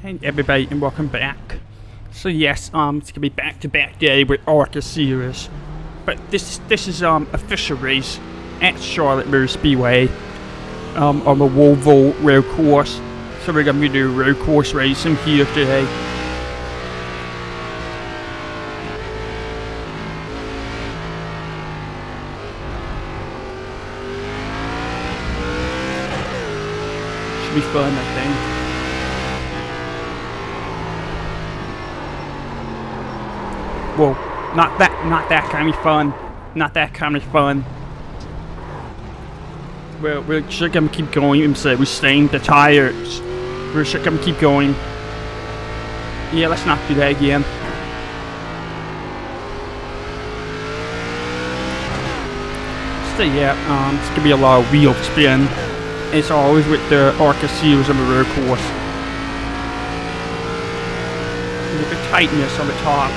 Hey everybody and welcome back. So yes, um it's gonna be back to back day with ARCA series. But this this is um official race at Charlotte Motor Speedway. Um on the Roval road course. So we're gonna do road course racing here today. Should be fun I think. Well, not that, not that kind of fun. Not that kind of fun. Well, we're just gonna keep going. We're staying the tires. We're just gonna keep going. Yeah, let's not do that again. So yeah, um, it's gonna be a lot of wheel spin. It's always with the Arca seals on the road course. With the tightness on the top.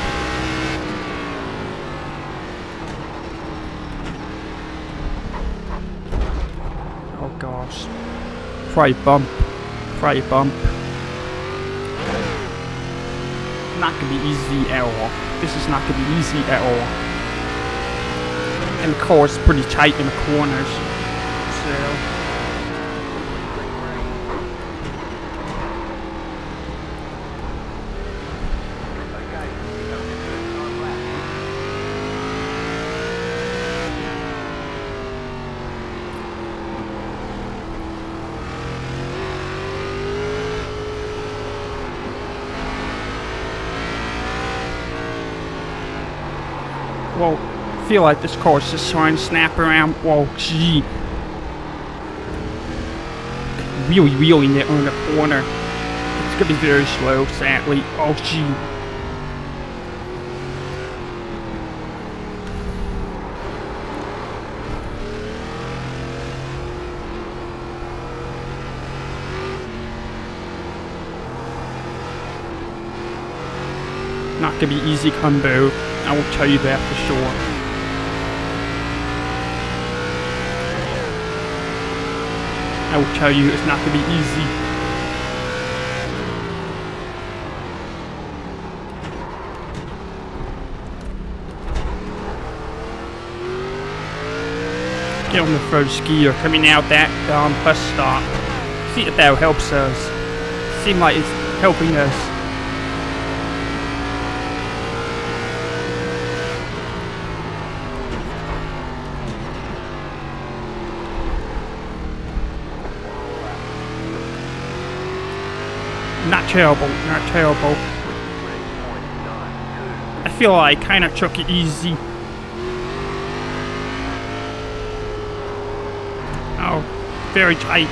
Oh gosh. Probably bump. Probably bump. Not gonna be easy at all. This is not gonna be easy at all. And the car is pretty tight in the corners. So I feel like this car is just trying to snap around. Whoa, gee. Really wheeling it on the corner. It's gonna be very slow, sadly. Oh, gee. Not gonna be easy combo. I will tell you that for sure. I will tell you it's not gonna be easy. Get on the first skier coming out that um, bus stop. See if that helps us. Seem like it's helping us. Not terrible, not terrible. I feel like I kind of took it easy. Oh, very tight.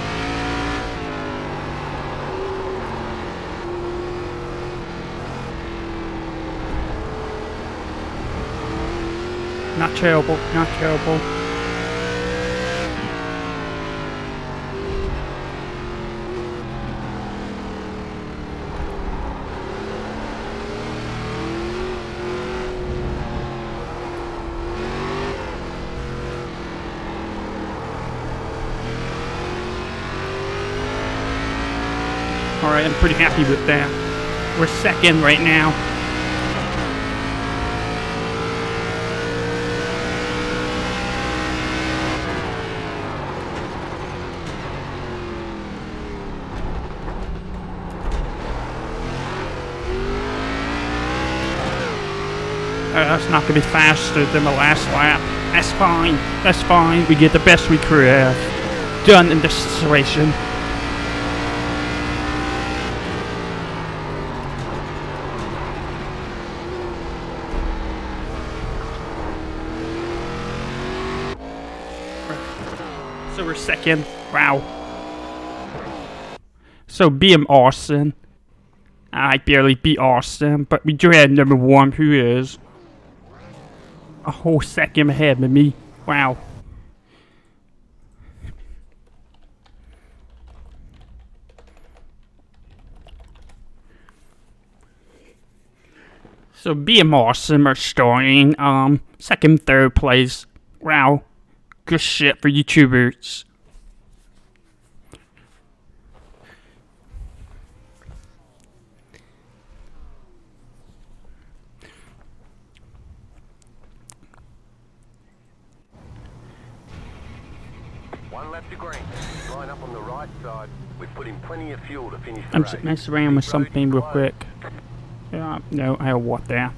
Not terrible, not terrible. Alright, I'm pretty happy with that. We're second right now. Uh, that's not going to be faster than the last lap. That's fine. That's fine. We get the best we could have done in this situation. Second. Wow. So BM Austin. I barely beat Austin, but we do have number one, who is a whole second ahead of me. Wow. So BM Austin are starting um second, third place. Wow. Good shit for YouTubers. One left to green. Line up on the right side. We've put in plenty of fuel to finish the I'm just messing around with something real quick. Yeah, no, I have what there.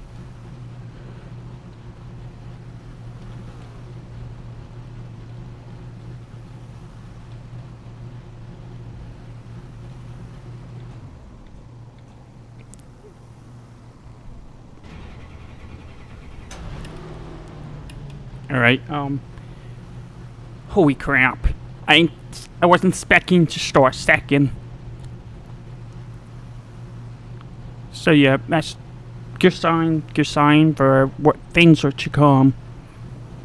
Alright, um. Holy crap. I I wasn't expecting to start second. So yeah, that's good sign, good sign for what things are to come.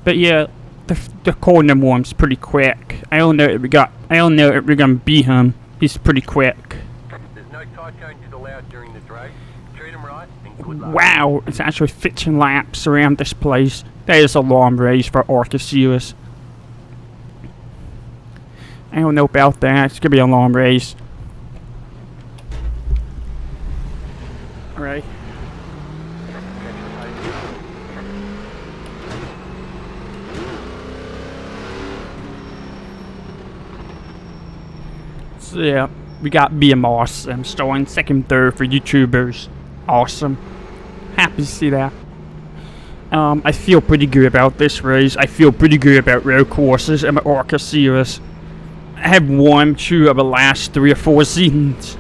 But yeah, the the corner one's pretty quick. I don't know if we got. I don't know if we're gonna beat him. He's pretty quick. There's no tight changes allowed during this race. Treat 'em right and good luck. Wow, it's actually 15 laps around this place. That is a long race for Arceus. I don't know about that. It's gonna be a long race. Alright. So yeah, we got being awesome. Starting second, third for YouTubers. Awesome. Happy to see that. Um, I feel pretty good about this race. I feel pretty good about road courses and my ARCA series. I have won two of the last three or four seasons.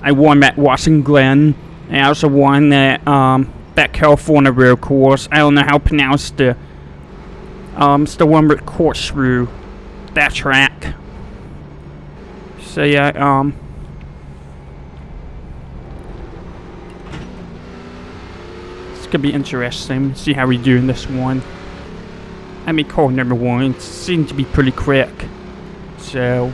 I won at Watkins Glen. I also won that um that California road course. I don't know how to pronounce the um it's the one with corkscrew. That track. So yeah, um It's gonna be interesting. See how we do in this one. I mean, call number one seemed to be pretty quick. So.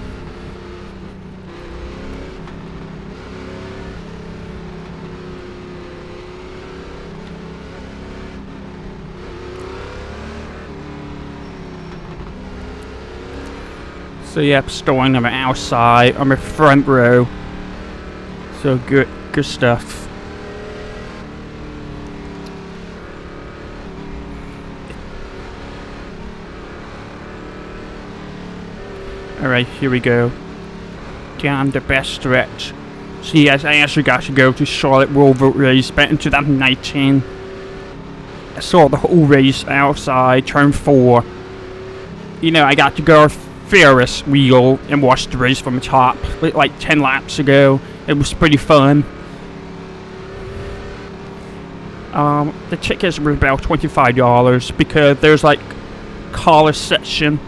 So yeah, starting on the outside, on the front row. So good, good stuff. Alright, here we go. Down the best stretch. So yes, I actually got to go to Charlotte Roval race back in 2019. I saw the whole race outside, turn 4. You know, I got to go Ferris wheel and watch the race from the top like 10 laps ago. It was pretty fun. Um, the tickets were about $25 because there's like collar section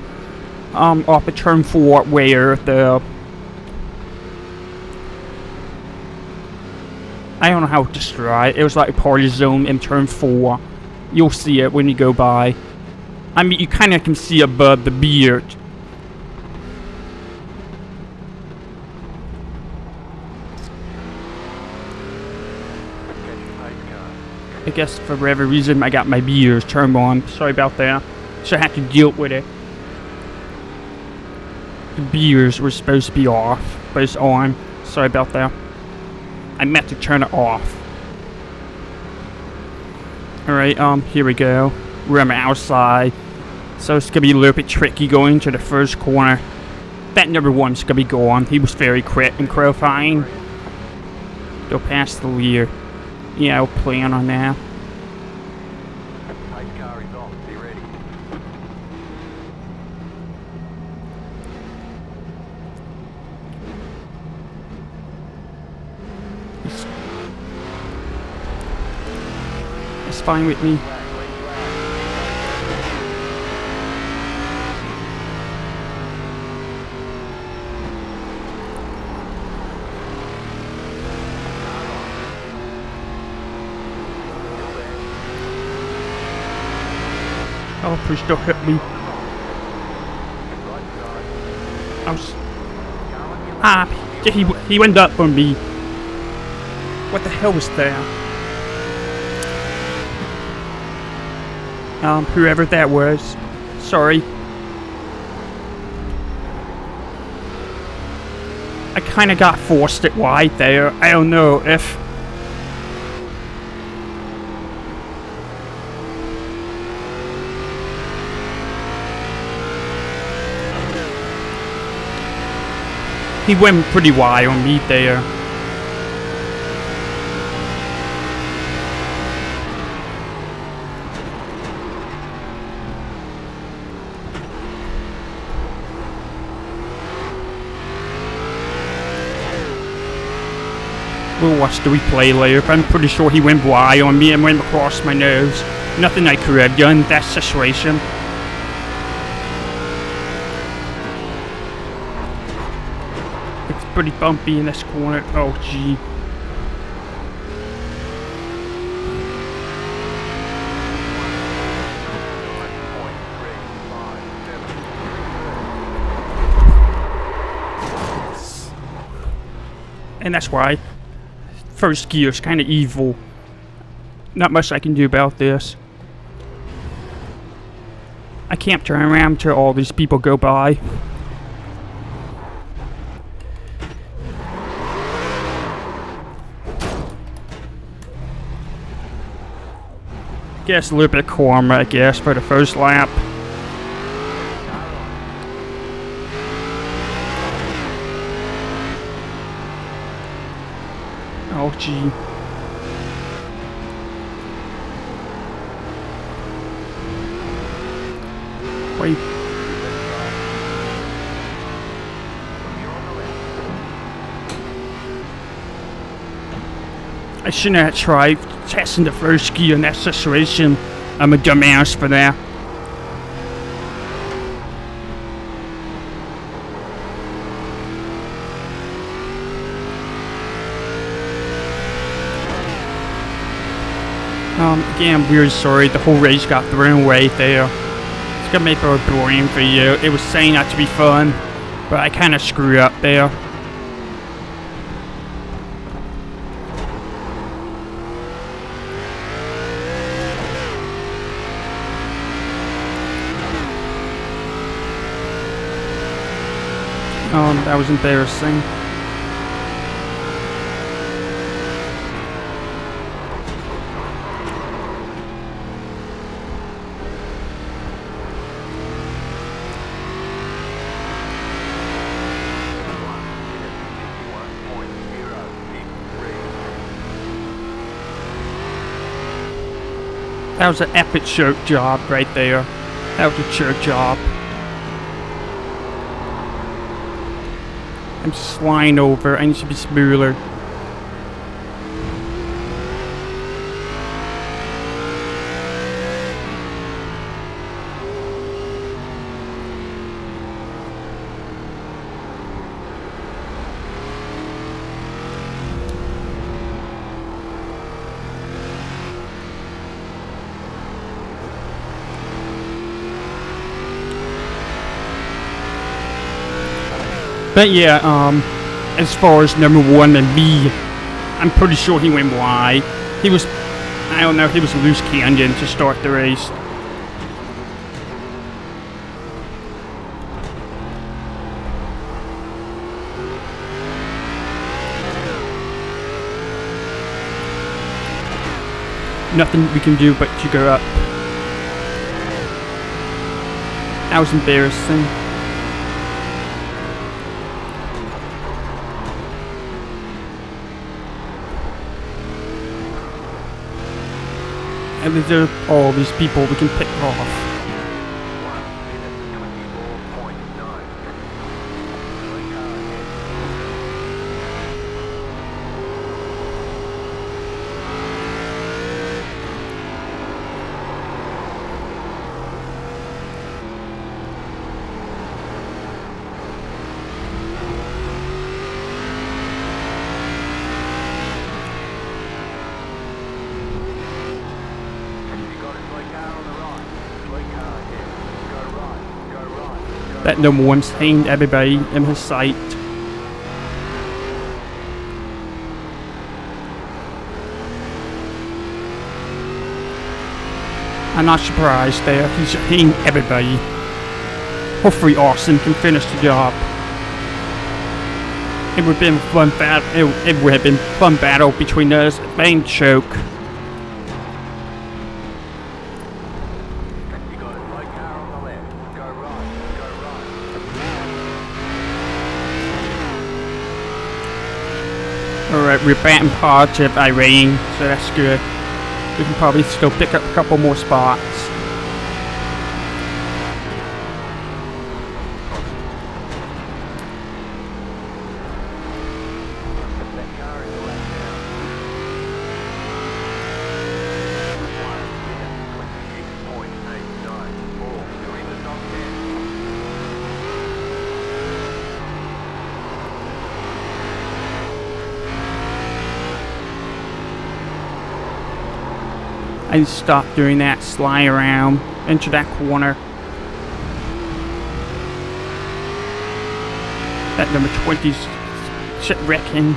um, off the turn four where the I don't know how to describe it. It was like a party zone in turn four. You'll see it when you go by. I mean, you kind of can see above the beard. I guess for whatever reason I got my beers turned on. Sorry about that. So I had to deal with it. The beers were supposed to be off, but it's on. Sorry about that. I meant to turn it off. Alright, um, here we go. We're on the outside. So it's gonna be a little bit tricky going to the first corner. That number one's gonna be gone. He was very quick and qualifying. Go past the leader. Yeah, I'll plan on that. Pace car is off. Be ready. It's fine with me. Oh, please don't hit me. I was... Ah, he, he went up on me. What the hell was that? Um, whoever that was. Sorry. I kinda got forced it wide there. I don't know if... He went pretty wide on me there. We'll watch the replay later, I'm pretty sure he went wide on me and went across my nose. Nothing I could have done that situation. Pretty bumpy in this corner. Oh, gee. And that's why first gear is kind of evil. Not much I can do about this. I can't turn around till all these people go by. Guess a little bit karma, I guess, for the first lap. Oh, gee. Wait. I shouldn't have tried testing the first gear in that situation. I'm a dumbass for that. Um, again, I'm really sorry. The whole race got thrown away there. It's gonna make it boring for you. It was saying not to be fun, but I kind of screwed up there. Um, that was embarrassing. That was an epic choke job right there. That was a choke job. I'm just flying over. I need to be smoother. But yeah, um, as far as number one and B, I'm pretty sure he went wide. He was, I don't know, he was loose canyon to start the race. Nothing we can do but to go up. That was embarrassing. And there are all these people we can pick off. Number one's aimed everybody in his sight. I'm not surprised there. He's hitting everybody. Hopefully Austin can finish the job. It would have been fun battle. It, it would have been fun battle between us. Bang choke. Alright, we're back in positive Irene, so that's good. We can probably still pick up a couple more spots. That car is left now. One minute, 26.894. You're in the top 10. Need stop doing that, slide around into that corner. That number 20's shit wrecking.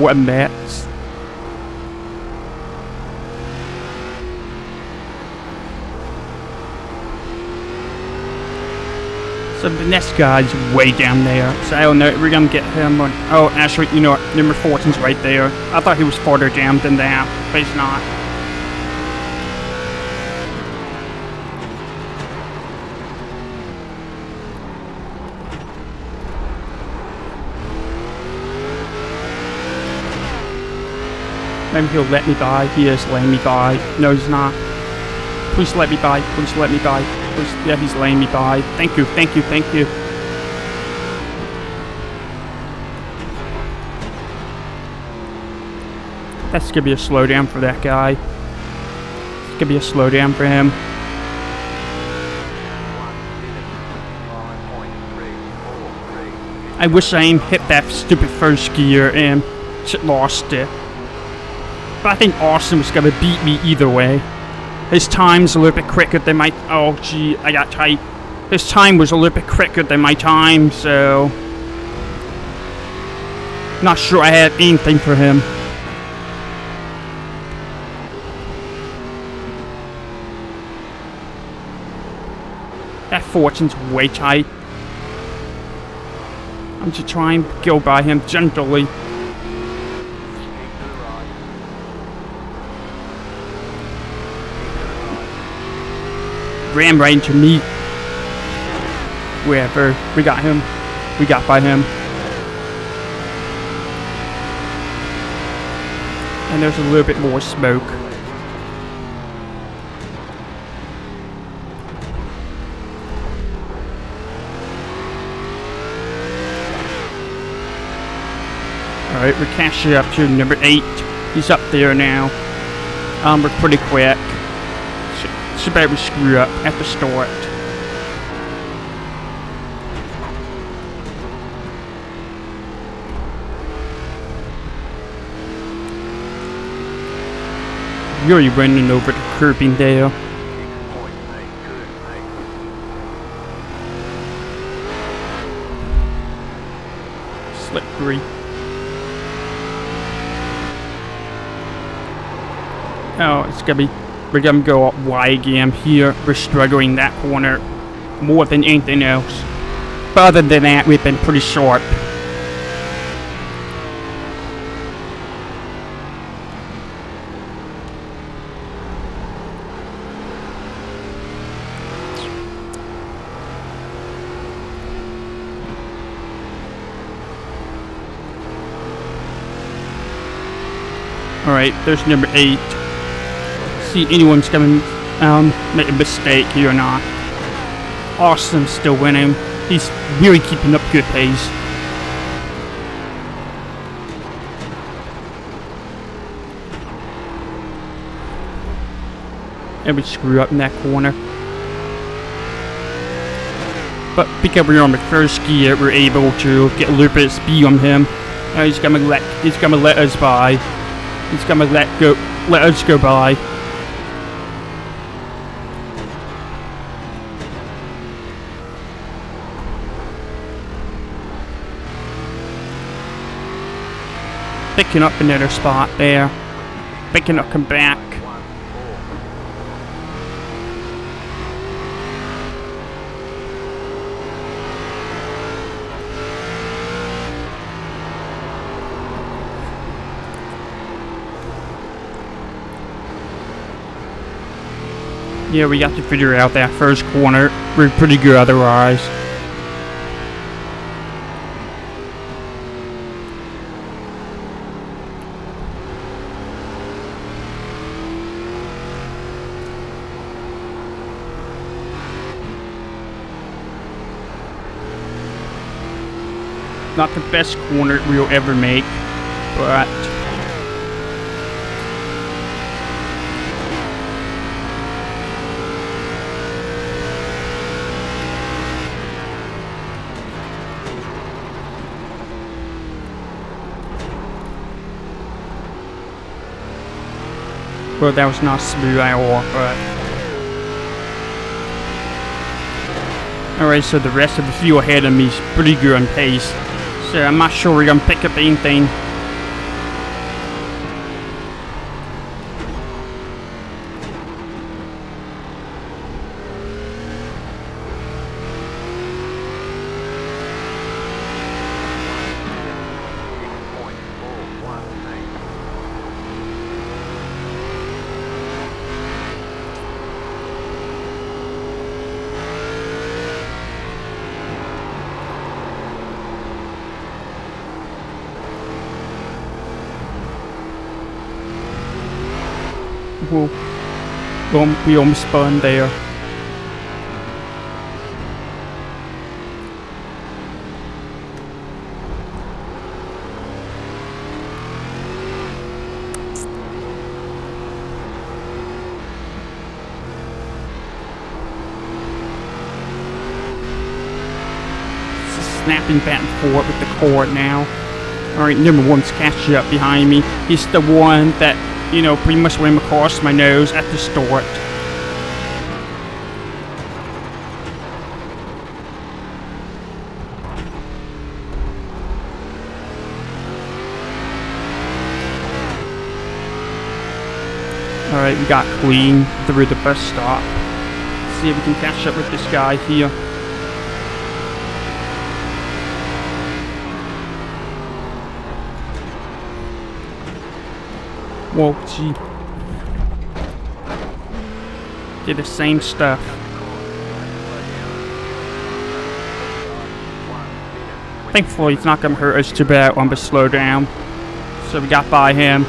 What a mess. So the next guy's way down there. So oh, I don't know, we're gonna get him on. Oh, actually, you know what? Number 14's right there. I thought he was farther down than that, but he's not. Maybe he'll let me by. He is letting me by. No, he's not. Please let me by. Please let me by. Yeah, he's letting me by. Thank you. Thank you. Thank you. That's gonna be a slowdown for that guy. It's gonna be a slowdown for him. One minute, 5.343. I wish I ain't hit that stupid first gear and lost it. But I think Austin was gonna beat me either way. His time's a little bit quicker than my. Oh, gee, I got tight. His time was a little bit quicker than my time, so. Not sure I had anything for him. That fortune's way tight. I'm just trying to go by him gently. Keep to the right. Ran right into me. Wherever. We got him. We got by him. And there's a little bit more smoke. Alright, we're catching up to number 8. He's up there now. Um, we're pretty quick. Should, should better screw up at the start. Really running over the curbing there. Slippery. Oh, it's gonna be. We're gonna go up wide again here. We're struggling that corner more than anything else. But other than that, we've been pretty sharp. Alright, there's number 8. See anyone's gonna um, make a mistake here or not. Austin's still winning. He's really keeping up good pace. And we screw up in that corner. But because we're on the first gear, we're able to get a little bit of speed on him. Now he's gonna let he's gonna let us by. He's gonna let go let us go by. Picking up another spot there. Picking up come back. Yeah, we got to figure out that first corner. We're pretty good otherwise. Not the best corner we'll ever make, but Well, that was not smooth at all, but... Alright, so the rest of the few ahead of me is pretty good on pace. So I'm not sure we're gonna pick up anything. Point four one eight. Whoa. Boom, we almost spun there. Snapping back and forth with the cord now. Alright, number one's catching up behind me. He's the one that, you know, pretty much ran across my nose at the start. Alright, we got clean through the bus stop. See if we can catch up with this guy here. Whoa, gee. Did the same stuff. Thankfully, it's not gonna hurt us too bad on the slow down. So we got by him.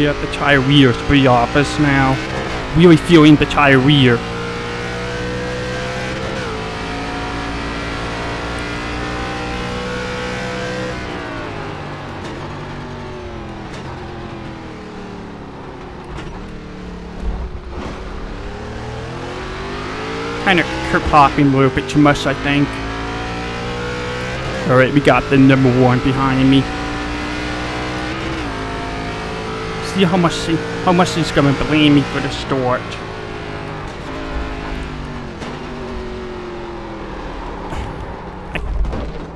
Yeah, the tire rear is pretty now. Really feeling the tire rear. Kind of curb popping a little bit too much, I think. Alright, we got the number one behind me. See how much he, how much he's gonna blame me for the start.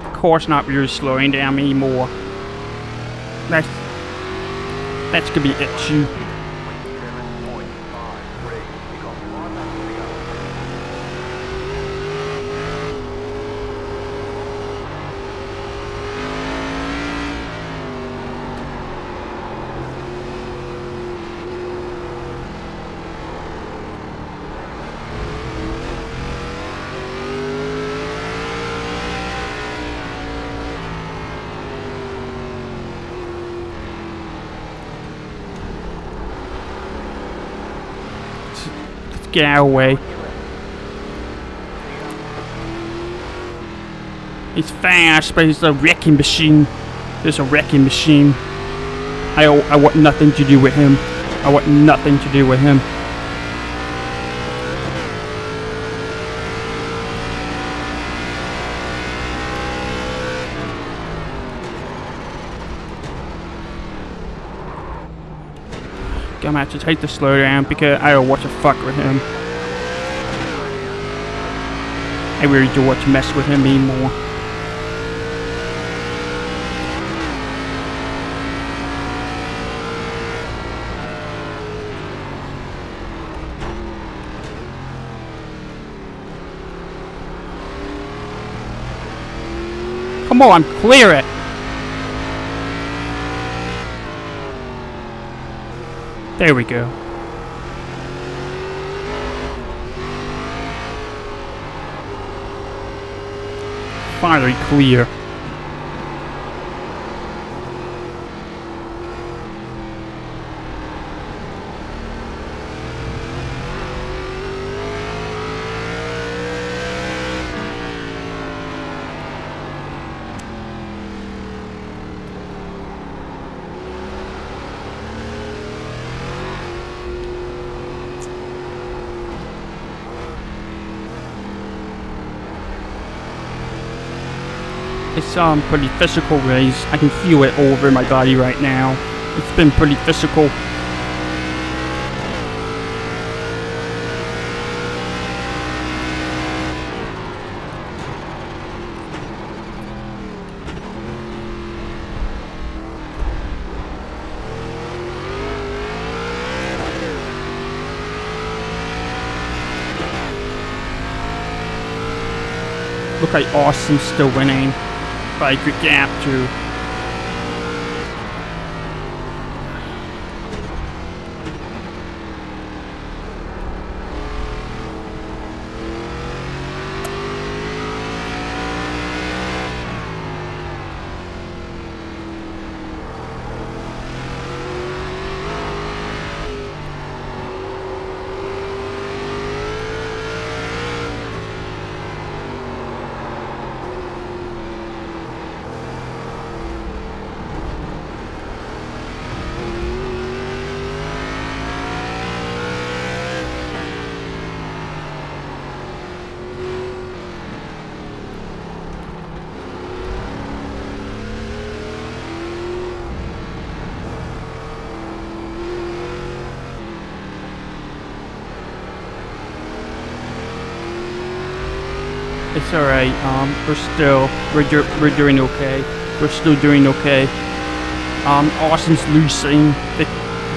Of course, not really slowing down anymore. That's that's gonna be it issue. Seven point five three. You got five laps to go. Let's get out of the way. He's fast, but he's a wrecking machine. There's a wrecking machine. I, I want nothing to do with him. I want nothing to do with him. Gonna hate to slow down because I don't want to fuck with him. I really don't want to mess with him anymore. Come on, clear it! There we go. Finally clear. It's um pretty physical race. I can feel it all over my body right now. It's been pretty physical. Look like Austin's still winning a good gap too. Alright, um, we're still, we're, do, we're doing okay. We're still doing okay. Um, Austin's losing.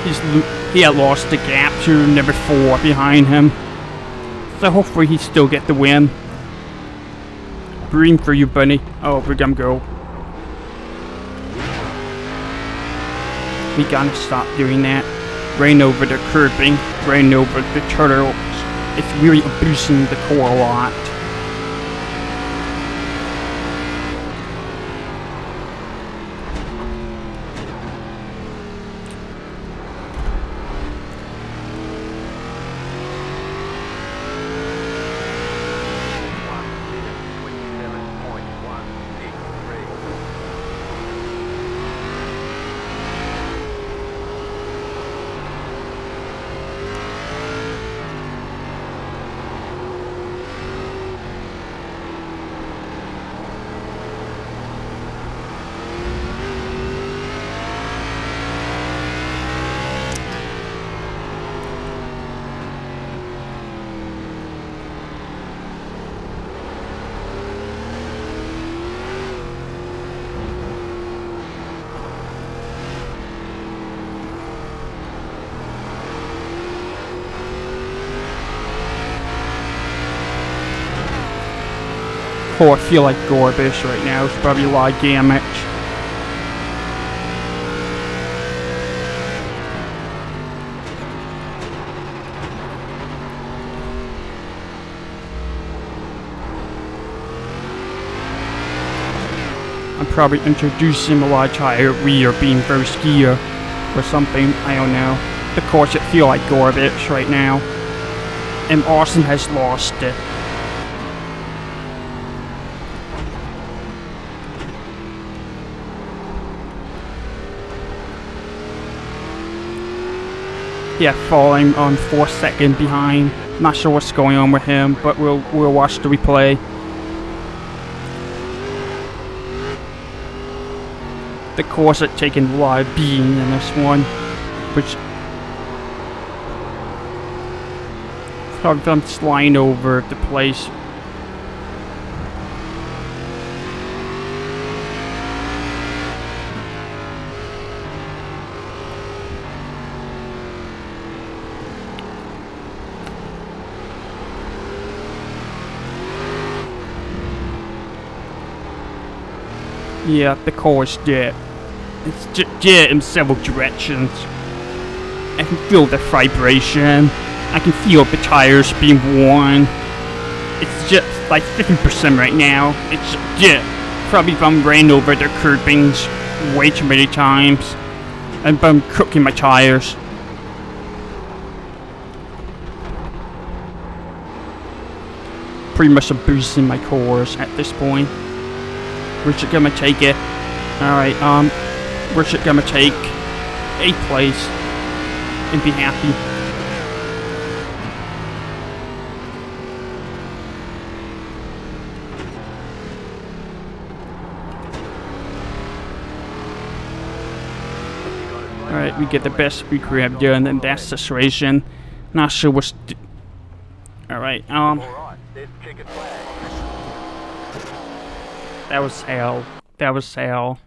He's lo- he had lost the gap to number four behind him. So hopefully he still get the win. Green for you, Bunny. Oh, we're gonna go. We gotta stop doing that. Rain over the curbing, rain over the turtles. It's really abusing the core a lot. One minute, twenty-seven point one six three. Oh, I feel like Gorbish right now. It's probably a lot of damage. I'm probably introducing a lot higher rear being first gear or something. I don't know. Of course, it feel like Gorbish right now. And Austin has lost it. yeah, falling on four second behind. Not sure what's going on with him, but we'll we'll watch the replay. The Corset taking a lot of being in this one, which probably them flying over the place Yeah, the is dead. It's dead in several directions. I can feel the vibration. I can feel the tires being worn. It's just like 50% right now. It's just probably from ran over the curbings way too many times. And I'm cooking my tires. Pretty much abusing my cores at this point. It gonna take it? Alright, um, it gonna take? Eighth place. And be happy. Alright, we get the best we could have done in that situation. Not sure what's... Alright, um, Alright, there's the checkered flag. That was hell. That was hell.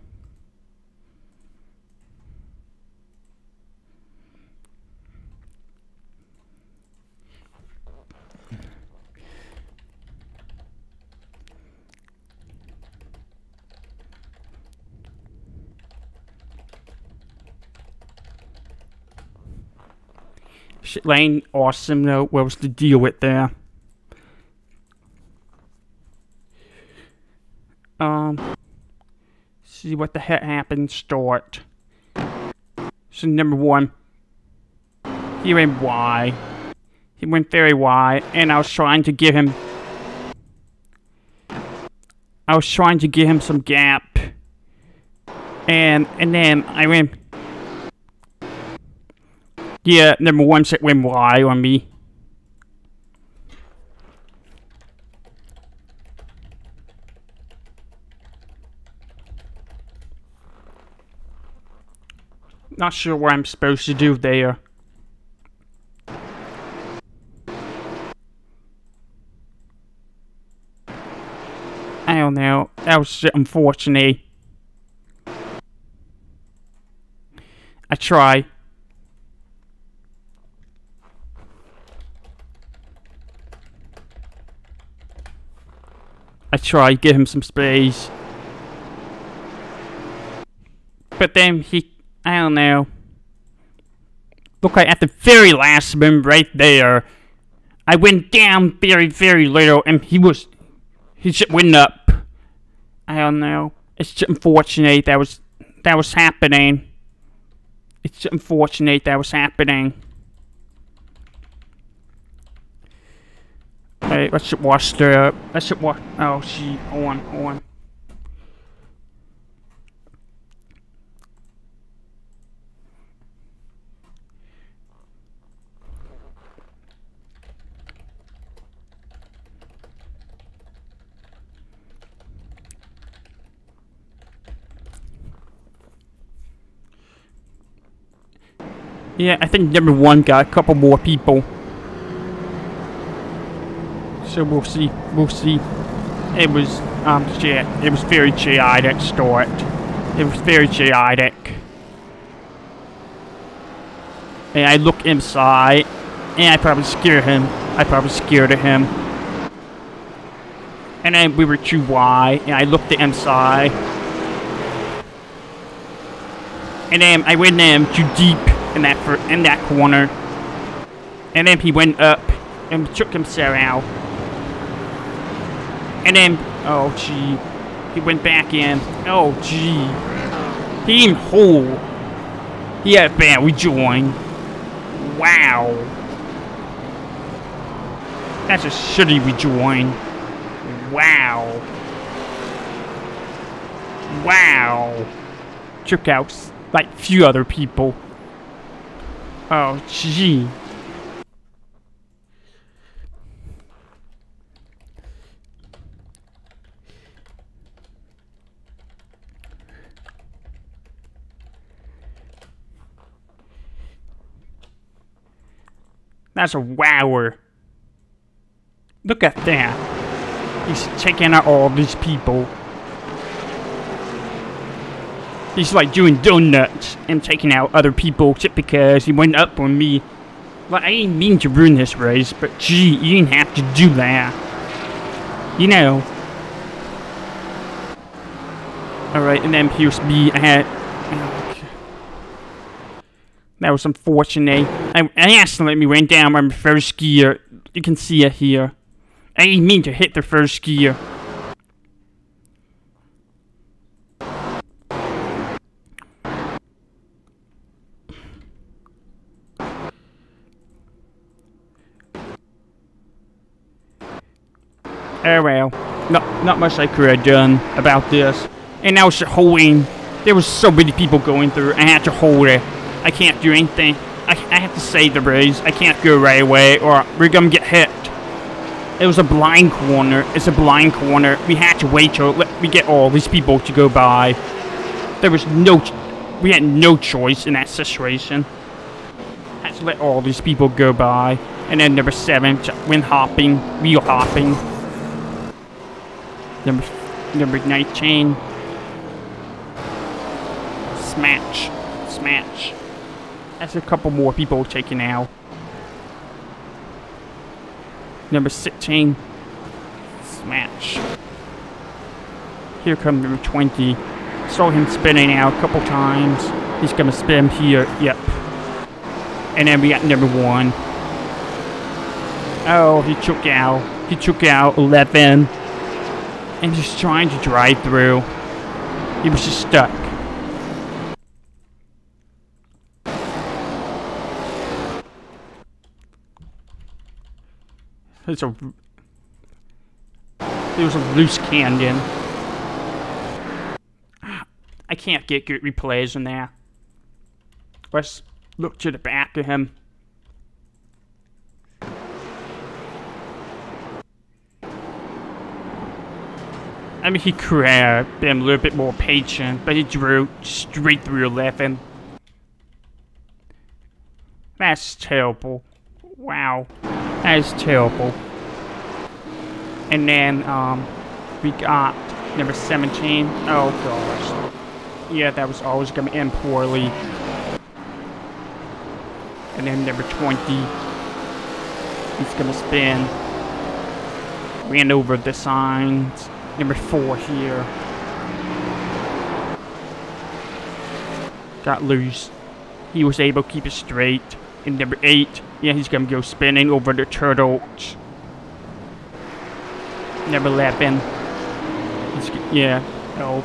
Shit, Lane, awesome though. What was the deal with there? Um, see what the heck happened. Start. So number one, he went wide. He went very wide, and I was trying to give him. I was trying to give him some gap, and and then I went. Yeah, number one set went wide on me. Not sure what I'm supposed to do there. I don't know. That was unfortunate. I try. I try, give him some space. But then he, I don't know. Look like at the very last moment right there, I went down very, very little and he was, he just went up. I don't know. It's just unfortunate that was, that was happening. It's just unfortunate that was happening. Hey, let's just watch the, let's just watch, oh, she, on, on. Yeah, I think number one got a couple more people. So we'll see. We'll see. It was um shit. It was very chaotic start. It was very chaotic. And I look inside, and I probably scared him. I probably scared him. And then we were too wide, and I looked at inside. And then I went in too deep in that fir- in that corner. And then he went up and took himself out. And then, oh gee, he went back in. Oh gee, he didn't hold. He had bad rejoin. Wow, that's a shitty rejoin. Wow, wow. Took out like few other people. Oh gee. That's a wower. Look at that. He's checking out all these people. He's like doing donuts and taking out other people just because he went up on me. Well, I didn't mean to ruin this race, but gee, you didn't have to do that. You know. Alright, and then me. I had. okay. That was unfortunate. I, I accidentally went down on my first gear. You can see it here. I didn't mean to hit the first gear. Oh well, not not much I could have done about this. And now it's holding. There was so many people going through. I had to hold it. I can't do anything. I, I have to save the bridge. I can't go right away, or we're gonna get hit. It was a blind corner. It's a blind corner. We had to wait till we get all these people to go by. There was no, we had no choice in that situation. Had to let all these people go by. And then number seven, wind hopping, wheel hopping. Number, number 19. Smash. Smash. That's a couple more people taken out. Number 16. Smash. Here comes number 20. Saw him spinning out a couple times. He's gonna spin here. Yep. And then we got number one. Oh, he took out. He took out 11 and just trying to drive through. He was just stuck. It's a. Was a loose canyon. I can't get good replays in there. Let's look to the back of him. I mean, he could have been a little bit more patient, but he drew straight through 11. That's terrible. Wow. That is terrible. And then, um, we got number 17. Oh, gosh. Yeah, that was always going to end poorly. And then number 20. He's going to spin. Ran over the signs number four here. Got loose. He was able to keep it straight. And number eight, yeah, he's gonna go spinning over the turtles. Number 11. He's, yeah, oh.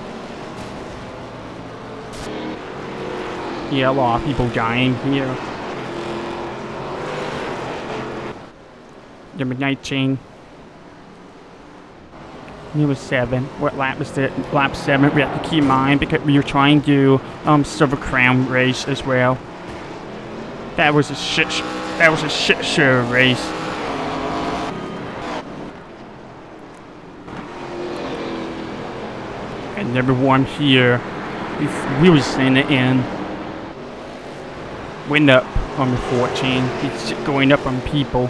Yeah, a lot of people dying here. Number 19. Was seven. What lap was it? Lap seven. We have to keep in mind because we were trying to um silver crown race as well. That was a shit. Sh- that was a shit show race. And number one here, we- was in the end. Went up on the 14. It's going up on people.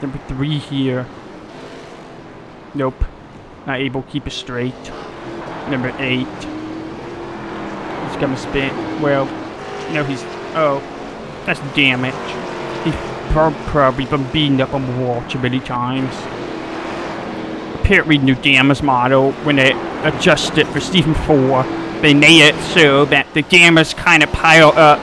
Number three here. Nope. Not able to keep it straight. Number eight. He's gonna spin. Well, no, he's. Oh, that's damage. He's prob- probably been beaten up on the wall too many times. Apparently, new damage model when they adjust it for Stephen 4, they made it so that the damage kind of pile up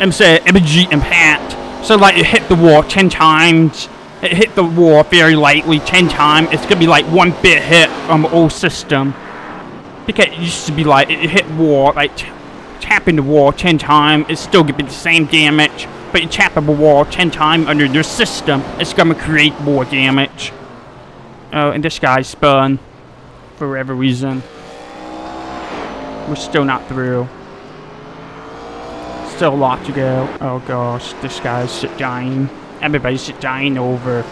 instead of energy impact. So, like, you hit the wall 10 times it hit the wall very lightly 10 times. It's gonna be like one bit hit on the old system. Because it used to be like, it hit wall, like tapping the wall 10 times, it's still gonna be the same damage. But you tap the wall 10 times under their system, it's gonna create more damage. Oh, and this guy spun for whatever reason. We're still not through. Still a lot to go. Oh gosh, this guy's dying. Everybody's shit dying over.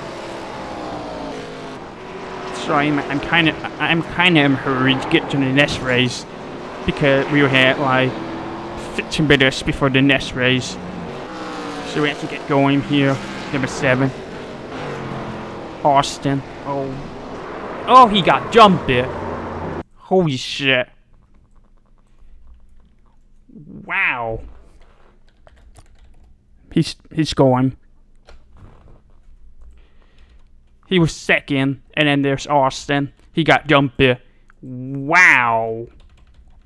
So I'm, kind of, I'm kind of in a hurry to get to the next race because we were at like 15 minutes before the next race. So we have to get going here. Number seven. Austin. Oh. Oh, he got jumped it. Holy shit. Wow. He's he's going. He was second, and then there's Austin. He got jumped it. Wow.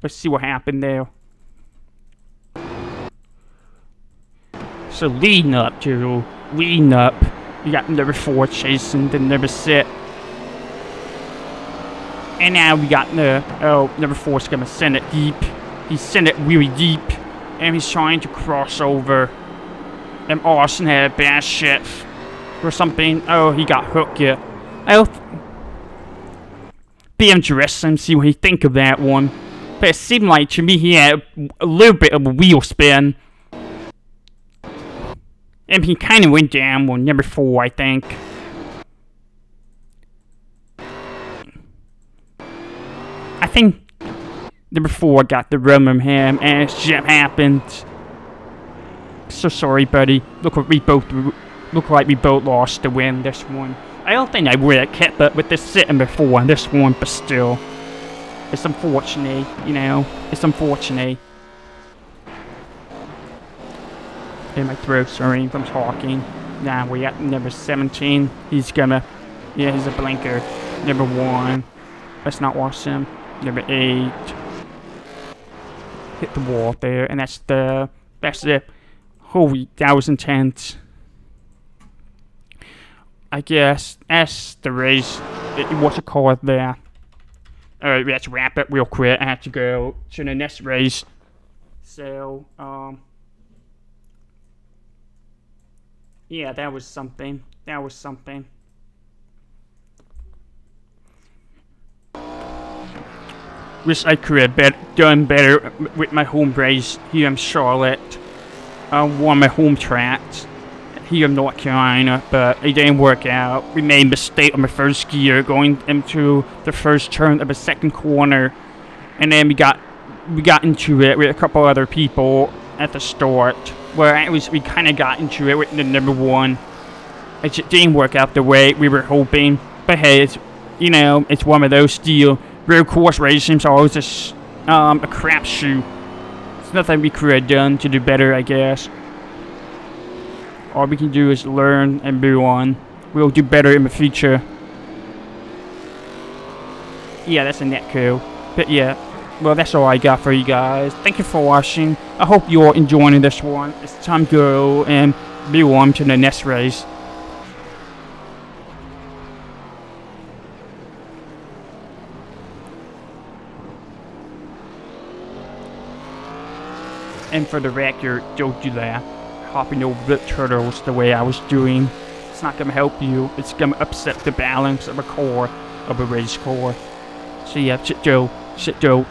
Let's see what happened there. So leading up to leading up, you got number four chasing the number six. And now we got the oh number four's gonna send it deep. He sent it really deep, and he's trying to cross over. And Austin had a bad shift or something. Oh, he got hooked. Yeah, I'll be interesting see what he think of that one. But it seemed like to me he had a little bit of a wheel spin. And he kind of went down on number four, I think. I think number four got the rum from him, and it just happened. So sorry, buddy. Look what we both look like we both lost to win this one. I don't think I would have kept up with this sitting before on this one, but still. It's unfortunate, you know. It's unfortunate. In my throat, sorry, from talking. Now we at number 17. He's gonna, yeah, he's a blinker. Number one. Let's not watch him. Number eight. Hit the wall there, and that's the, that's the, holy, that was intense. I guess that's the race. It, what's it called there? Alright, let's wrap it real quick. I have to go to the next race. So, um. Yeah, that was something. That was something. Wish I could have bet done better with my home race here in Charlotte. I won my home tracks here in North Carolina, but it didn't work out. We made a mistake on the first gear going into the first turn of the second corner, and then we got we got into it with a couple other people at the start. Where at was, we kind of got into it with the number one. It just didn't work out the way we were hoping. But hey, it's you know it's one of those deal. Real course racing, so always just um, a crapshoot. It's nothing we could have done to do better, I guess all we can do is learn and move on. We'll do better in the future. Yeah, that's a netco. But yeah, well, that's all I got for you guys. Thank you for watching. I hope you're enjoying this one. It's time to go and be warm to the next race. And for the record, don't do that hopping over the turtles the way I was doing. It's not going to help you. It's going to upset the balance of a core, of a race core. So yeah, shit Joe, shit Joe.